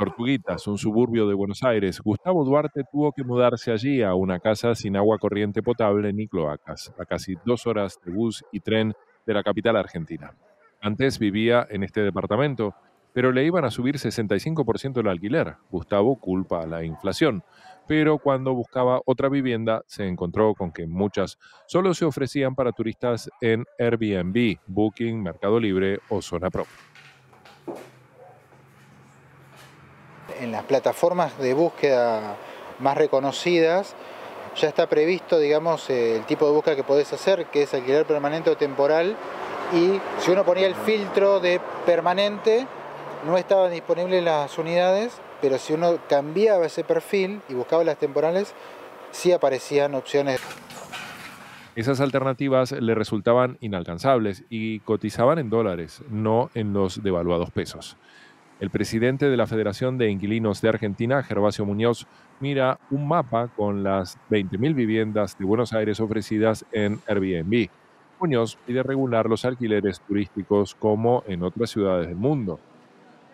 Tortuguitas, un suburbio de Buenos Aires, Gustavo Duarte tuvo que mudarse allí a una casa sin agua corriente potable ni cloacas, a casi dos horas de bus y tren de la capital argentina. Antes vivía en este departamento, pero le iban a subir 65% el alquiler. Gustavo culpa a la inflación, pero cuando buscaba otra vivienda se encontró con que muchas solo se ofrecían para turistas en Airbnb, Booking, Mercado Libre o Zona Pro. En las plataformas de búsqueda más reconocidas ya está previsto, digamos, eh, el tipo de búsqueda que podés hacer, que es alquiler permanente o temporal. Y si uno ponía el filtro de permanente, no estaban disponibles las unidades, pero si uno cambiaba ese perfil y buscaba las temporales, sí aparecían opciones. Esas alternativas le resultaban inalcanzables y cotizaban en dólares, no en los devaluados pesos. El presidente de la Federación de Inquilinos de Argentina, Gervasio Muñoz, mira un mapa con las 20.000 viviendas de Buenos Aires ofrecidas en Airbnb. Muñoz pide regular los alquileres turísticos como en otras ciudades del mundo,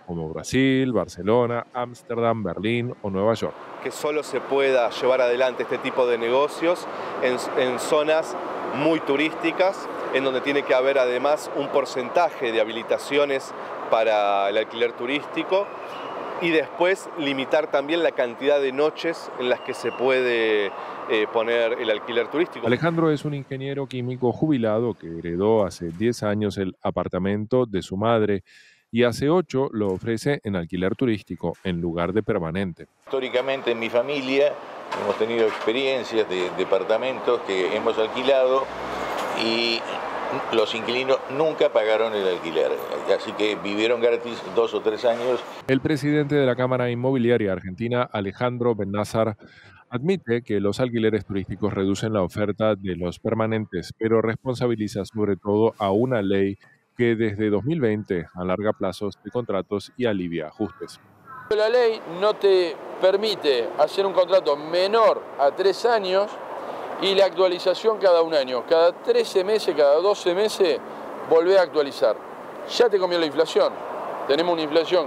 como Brasil, Barcelona, Ámsterdam, Berlín o Nueva York. Que solo se pueda llevar adelante este tipo de negocios en, en zonas muy turísticas, en donde tiene que haber además un porcentaje de habilitaciones para el alquiler turístico y después limitar también la cantidad de noches en las que se puede eh, poner el alquiler turístico. Alejandro es un ingeniero químico jubilado que heredó hace 10 años el apartamento de su madre y hace 8 lo ofrece en alquiler turístico en lugar de permanente. Históricamente en mi familia hemos tenido experiencias de departamentos que hemos alquilado y los inquilinos nunca pagaron el alquiler, así que vivieron gratis dos o tres años. El presidente de la Cámara Inmobiliaria Argentina, Alejandro Benazar, admite que los alquileres turísticos reducen la oferta de los permanentes, pero responsabiliza sobre todo a una ley que desde 2020 alarga plazos de contratos y alivia ajustes. La ley no te permite hacer un contrato menor a tres años y la actualización cada un año. Cada 13 meses, cada 12 meses, volver a actualizar. Ya te comió la inflación. Tenemos una inflación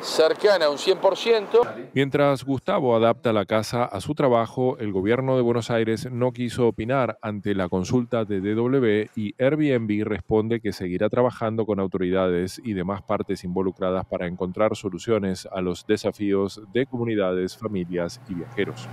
cercana a un 100%. Mientras Gustavo adapta la casa a su trabajo, el gobierno de Buenos Aires no quiso opinar ante la consulta de DW y Airbnb responde que seguirá trabajando con autoridades y demás partes involucradas para encontrar soluciones a los desafíos de comunidades, familias y viajeros.